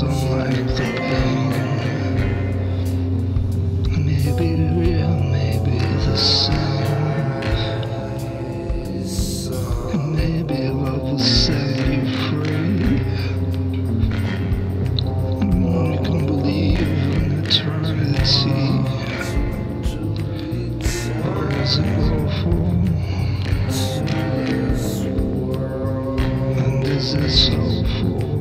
doesn't like the pain. Maybe real, maybe the same. Maybe love will set you free. You can believe in eternity. Or is it is it so full?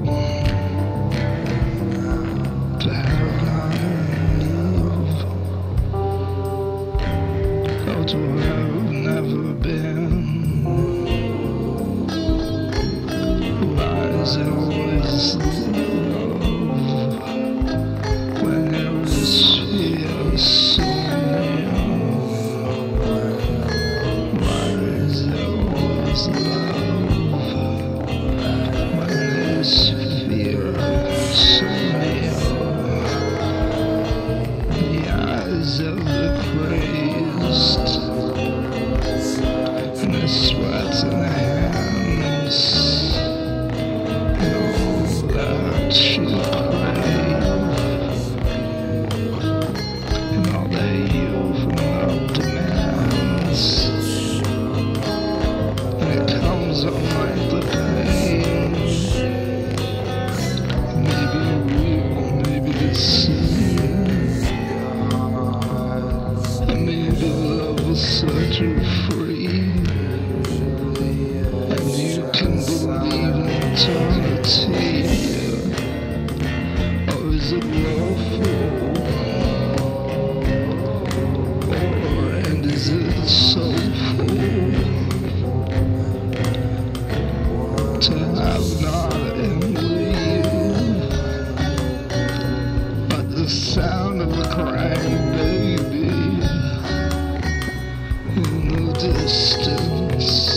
set you free. And you can believe in eternity. Or is it lawful? Or and is it soulful? To have not. distance.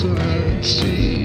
outside see.